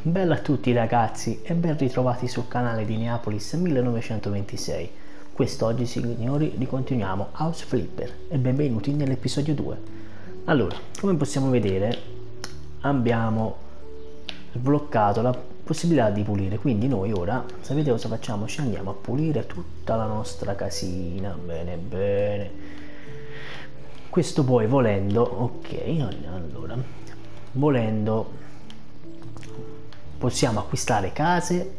Bella a tutti ragazzi e ben ritrovati sul canale di Neapolis 1926. Quest'oggi signori ricontinuiamo House Flipper e benvenuti nell'episodio 2. Allora, come possiamo vedere abbiamo sbloccato la possibilità di pulire, quindi noi ora, sapete cosa facciamo? Ci andiamo a pulire tutta la nostra casina, bene bene. Questo poi volendo, ok, allora, volendo possiamo acquistare case,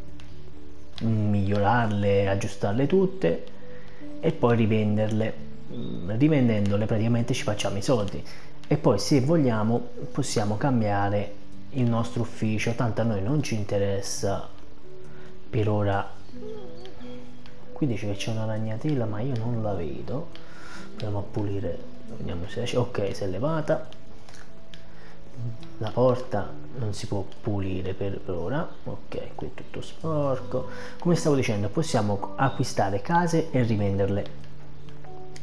migliorarle, aggiustarle tutte e poi rivenderle. Mm, rivendendole praticamente ci facciamo i soldi e poi se vogliamo possiamo cambiare il nostro ufficio, tanto a noi non ci interessa per ora. Qui dice che c'è una ragnatela ma io non la vedo. Proviamo a pulire, vediamo se esce. Ok, si è levata la porta non si può pulire per ora ok qui è tutto sporco. Come stavo dicendo possiamo acquistare case e rivenderle.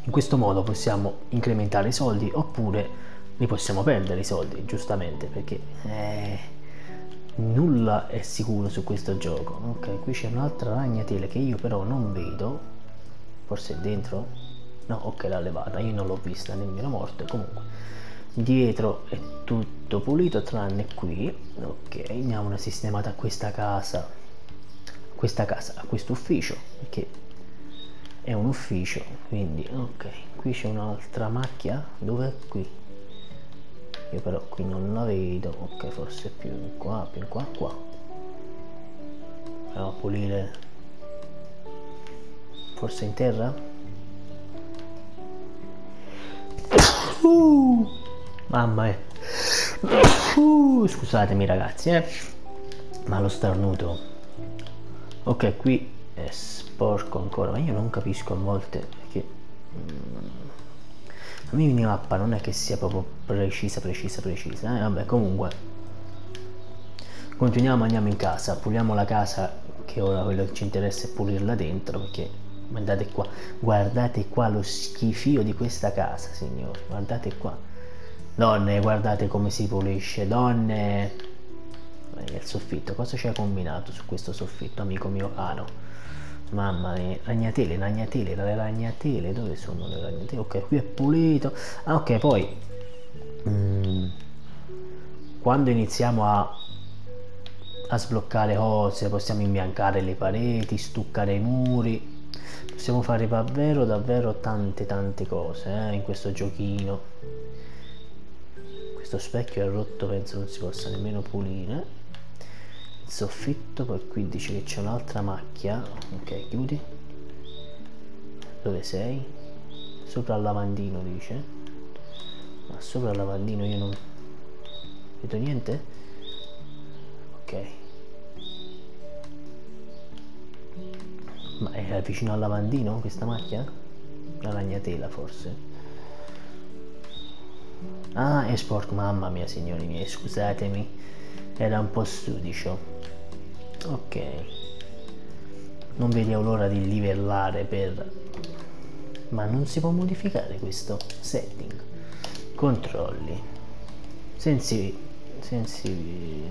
In questo modo possiamo incrementare i soldi oppure li possiamo perdere i soldi giustamente perché eh, nulla è sicuro su questo gioco. Ok qui c'è un'altra ragnatela che io però non vedo. Forse è dentro? No ok l'ha levata. Io non l'ho vista nemmeno morte comunque dietro è tutto pulito tranne qui ok andiamo una sistemata questa casa questa casa a questo ufficio perché è un ufficio quindi ok qui c'è un'altra macchia dove qui. Io però qui non la vedo ok forse più in qua più in qua qua. Andiamo a pulire. Forse in terra? Uh! Mamma mia. Uh, scusatemi ragazzi eh. Ma lo starnuto. Ok qui è sporco ancora ma io non capisco a volte mm, la mia mappa non è che sia proprio precisa precisa precisa eh? vabbè comunque. Continuiamo andiamo in casa puliamo la casa che ora quello che ci interessa è pulirla dentro perché guardate qua guardate qua lo schifio di questa casa signori guardate qua Donne, guardate come si pulisce, donne. Il soffitto, cosa ci hai combinato su questo soffitto, amico mio caro? Mamma mia, ragnatele, ragnatele, le ragnatele, dove sono le ragnatele? Ok, qui è pulito. Ah, ok, poi mm, quando iniziamo a, a sbloccare cose, possiamo imbiancare le pareti, stuccare i muri, possiamo fare davvero, davvero tante, tante cose eh, in questo giochino questo specchio è rotto penso non si possa nemmeno pulire. Il soffitto poi qui dice che c'è un'altra macchia. Ok chiudi. Dove sei? sopra il lavandino dice. Ma sopra il lavandino io non vedo niente? Ok. Ma è vicino al lavandino questa macchia? la ragnatela forse Ah, è sporco, mamma mia signori miei, scusatemi, era un po' studicio. Ok. Non vedevo l'ora di livellare per... Ma non si può modificare questo setting. Controlli. Sensi... Sensi...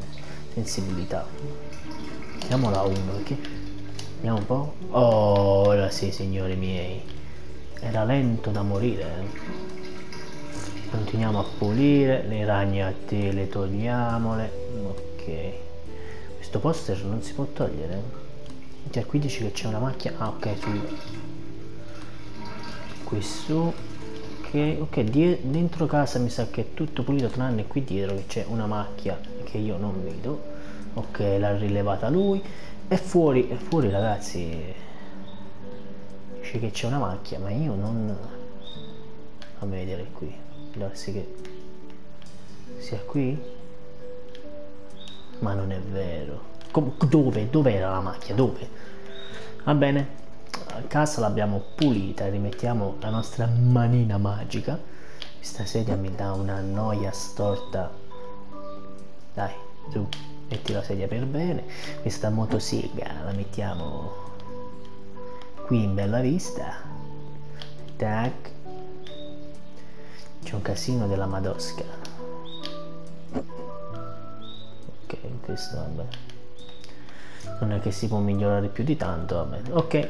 Sensibilità. Mettiamola a 1 perché... Vediamo un po'. Oh, ora sì, signori miei. Era lento da morire. Eh continuiamo a pulire le ragnate le togliamole. Ok. Questo poster non si può togliere? Cioè qui dice che c'è una macchia. Ah ok su qui su ok ok dentro casa mi sa che è tutto pulito tranne qui dietro che c'è una macchia che io non vedo. Ok l'ha rilevata lui. E fuori e fuori ragazzi dice che c'è una macchia ma io non fammi vedere qui darsi che sia qui? Ma non è vero. Com dove? era la macchia? dove? va bene. A casa l'abbiamo pulita rimettiamo la nostra manina magica. Questa sedia mi dà una noia storta. Dai su metti la sedia per bene. Questa motosega la mettiamo qui in bella vista. Tac c'è un casino della madosca. Ok questo vabbè. Non è che si può migliorare più di tanto vabbè. Ok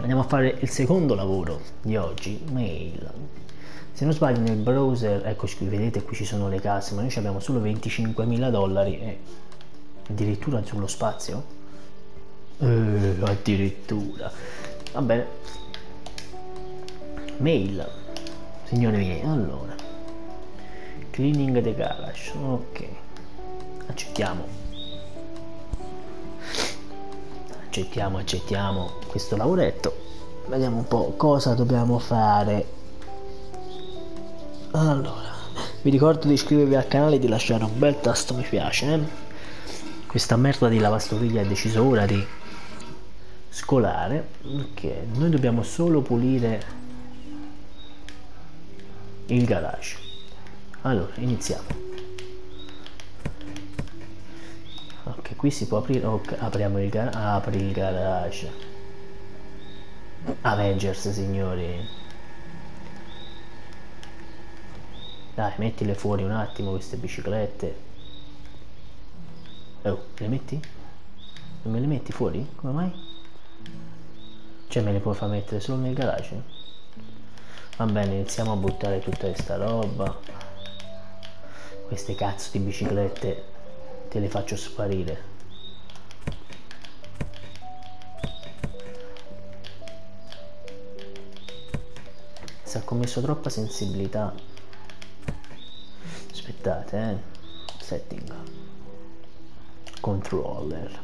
andiamo a fare il secondo lavoro di oggi mail. Se non sbaglio nel browser eccoci qui vedete qui ci sono le case ma noi abbiamo solo 25.000 dollari e addirittura sullo spazio? Eh, addirittura. Va bene mail signori miei allora. Cleaning the garage ok. Accettiamo. Accettiamo accettiamo questo lavoretto. Vediamo un po' cosa dobbiamo fare. Allora vi ricordo di iscrivervi al canale e di lasciare un bel tasto mi piace eh? questa merda di lavastoviglie ha deciso ora di scolare ok. Noi dobbiamo solo pulire il garage allora iniziamo ok qui si può aprire ok apriamo il garage apri il garage Avengers signori dai mettile fuori un attimo queste biciclette oh le metti? non me le metti fuori? come mai? cioè me le puoi far mettere solo nel garage? Va bene iniziamo a buttare tutta questa roba. Queste cazzo di biciclette te le faccio sparire. Si ha commesso troppa sensibilità. Aspettate eh. Setting. Controller.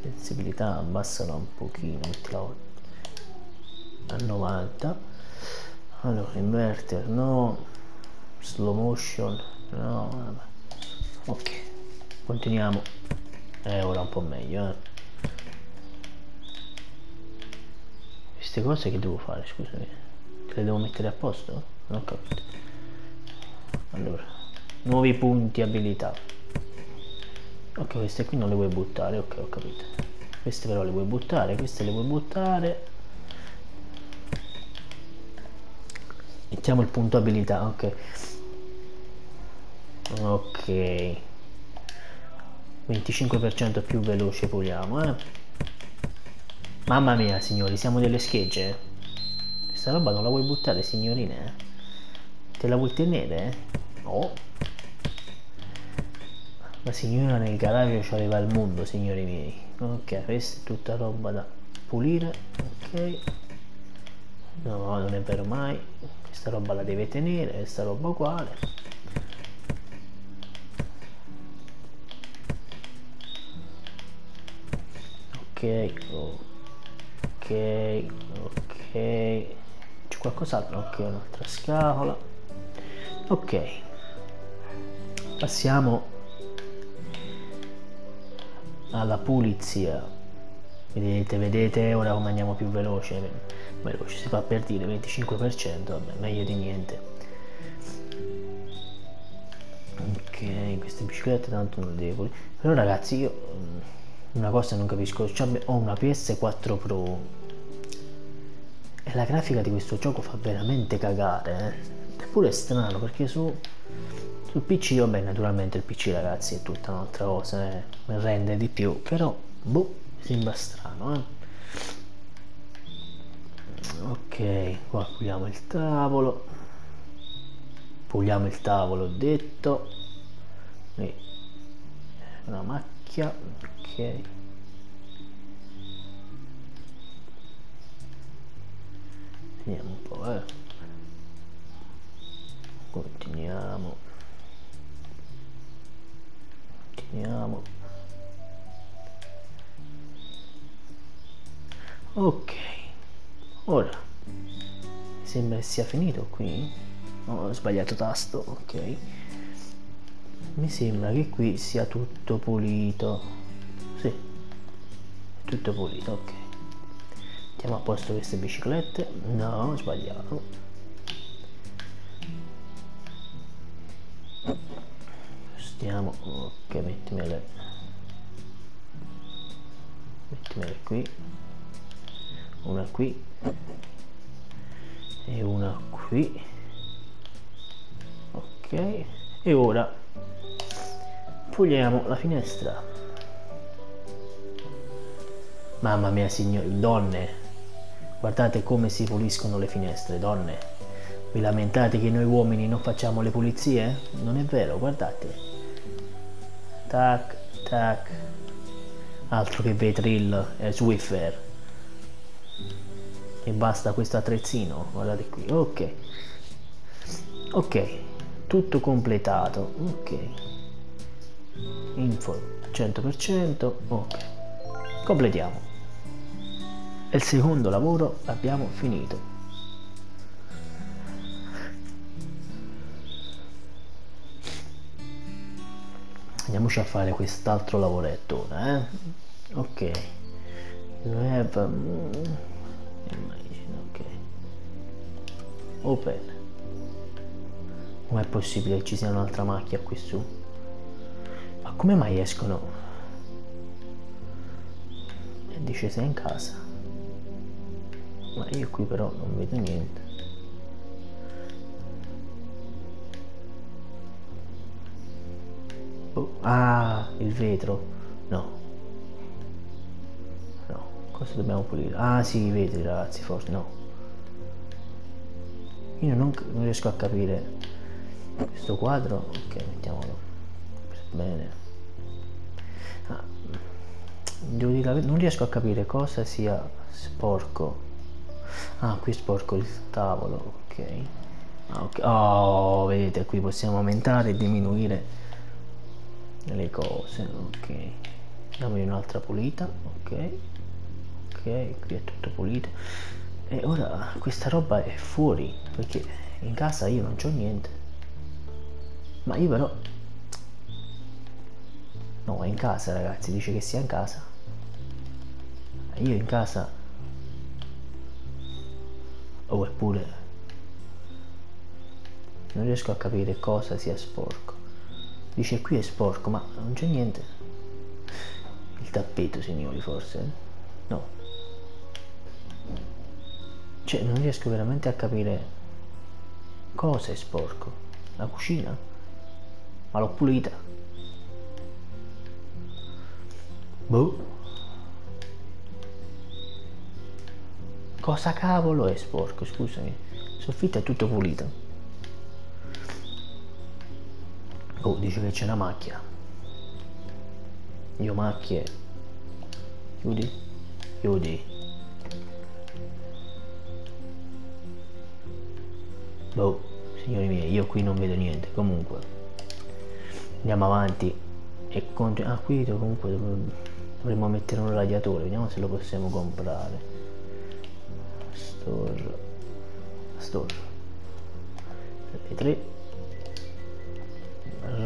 Sensibilità abbassala un pochino mettila a 90 allora inverter no. Slow motion no vabbè. ok continuiamo. Eh ora un po' meglio eh. queste cose che devo fare scusami? Le devo mettere a posto? non ho capito. Allora nuovi punti abilità. Ok queste qui non le vuoi buttare ok ho capito. Queste però le vuoi buttare queste le vuoi buttare mettiamo il punto abilità ok. Ok. 25% più veloce puliamo eh. Mamma mia signori siamo delle schegge eh? questa roba non la vuoi buttare signorine eh? te la vuoi tenere oh la signora nel garage aveva il mondo signori miei. Ok questa è tutta roba da pulire ok. No non è vero mai questa roba la deve tenere questa roba uguale. Ok ok ok. C'è qualcos'altro? Ok un'altra scatola. Ok. Passiamo alla pulizia vedete vedete ora come andiamo più veloce veloce si fa per dire 25% vabbè meglio di niente ok queste biciclette tanto non devo però ragazzi io mm, una cosa non capisco cioè, ho una PS4 Pro e la grafica di questo gioco fa veramente cagare eh? è pure strano perché su sul PC vabbè naturalmente il PC ragazzi è tutta un'altra cosa eh? rende di più però boh sembra strano eh. Ok qua puliamo il tavolo. Puliamo il tavolo ho detto. E una macchia ok. Vediamo un po' eh. Continuiamo. Continuiamo ok. Ora sembra che sia finito qui. Ho sbagliato tasto ok. Mi sembra che qui sia tutto pulito. Sì tutto pulito ok. Mettiamo a posto queste biciclette. No ho sbagliato. Stiamo ok mettimele mettimele qui una qui. E una qui. Ok. E ora puliamo la finestra. Mamma mia signori donne. Guardate come si puliscono le finestre donne. Vi lamentate che noi uomini non facciamo le pulizie? Non è vero guardate. Tac tac. Altro che vetril e swiffer e basta questo attrezzino? Guardate qui. Ok. Ok. Tutto completato. Ok. Info 100% ok. Completiamo. Il secondo lavoro. L'abbiamo finito. Andiamoci a fare quest'altro lavoretto eh? ok have um, ok. Open. Com'è possibile che ci sia un'altra macchia qui su? Ma come mai escono? Dice sei in casa. Ma io qui però non vedo niente. Oh, ah il vetro. No cosa dobbiamo pulire. Ah sì i vetri ragazzi forse no. Io non, non riesco a capire. Questo quadro ok mettiamolo. Bene. Ah, devo dire non riesco a capire cosa sia sporco. Ah qui sporco il tavolo ok. Ah, oh vedete qui possiamo aumentare e diminuire le cose ok. Dammi un'altra pulita ok ok qui è tutto pulito. E ora questa roba è fuori perché in casa io non c'ho niente. Ma io però no è in casa ragazzi dice che sia in casa. Io in casa oh eppure non riesco a capire cosa sia sporco. Dice qui è sporco ma non c'è niente. Il tappeto signori forse? No cioè non riesco veramente a capire cosa è sporco la cucina ma l'ho pulita boh cosa cavolo è sporco scusami il soffitto è tutto pulito Oh, dice che c'è una macchia. Io macchie. Chiudi? Chiudi. Boh, signori miei, io qui non vedo niente. Comunque, andiamo avanti. E contro... Ah, qui comunque dovremmo mettere un radiatore. Vediamo se lo possiamo comprare. Store. Store. E 3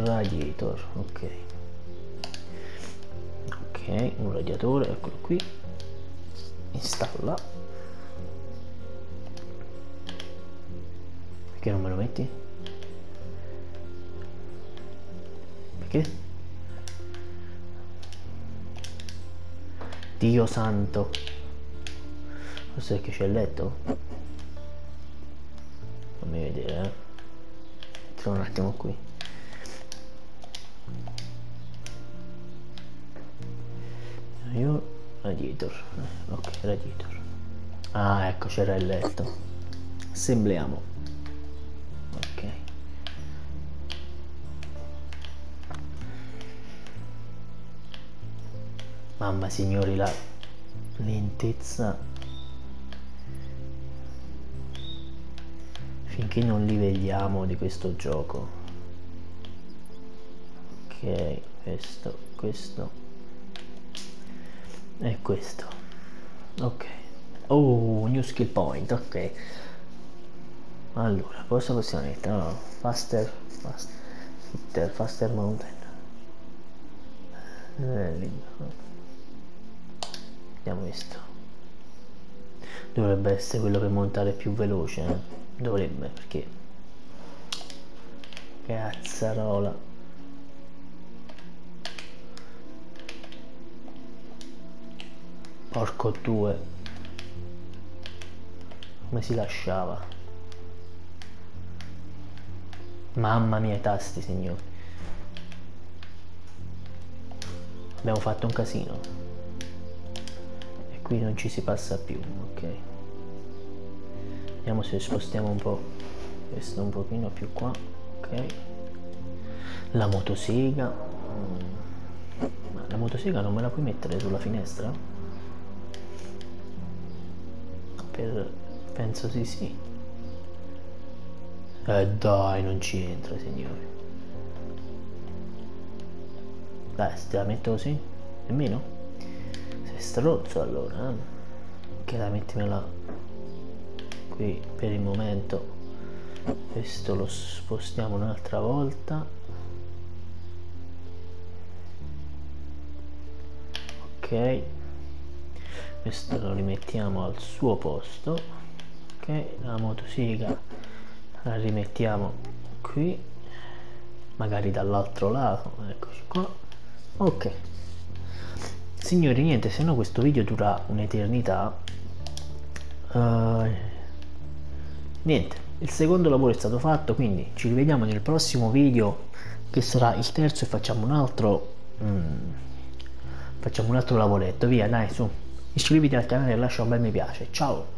radiator ok ok un radiatore eccolo qui installa perché non me lo metti? perché? Dio santo cos'è che c'è il letto? fammi vedere eh. Entriamo un attimo qui io radiator eh, ok radiator ah ecco c'era il letto assembliamo ok. Mamma signori la lentezza. Finché non li vediamo di questo gioco. Ok questo questo. È questo. Ok. Oh new skill point ok allora cosa possiamo mettere faster fast, fitter faster mountain vediamo questo dovrebbe essere quello per montare più veloce eh? dovrebbe perché cazzarola Porco due. Come si lasciava? Mamma mia i tasti, signori. abbiamo fatto un casino. E qui non ci si passa più ok? Vediamo se spostiamo un po' questo un pochino più qua ok? La motosega ma la motosega non me la puoi mettere sulla finestra? Per... penso sì sì eh dai non ci entra signori. Dai se te la metto così nemmeno? Sei stronzo allora eh? che dai mettimela qui per il momento. Questo lo spostiamo un'altra volta. Ok. Questo lo rimettiamo al suo posto. Ok la motosega la rimettiamo qui magari dall'altro lato eccoci qua. Ok. Signori niente se no questo video dura un'eternità. Uh, niente il secondo lavoro è stato fatto quindi ci rivediamo nel prossimo video che sarà il terzo e facciamo un altro mm, facciamo un altro lavoretto. Via dai su. Iscriviti al canale e lascia un bel mi piace. Ciao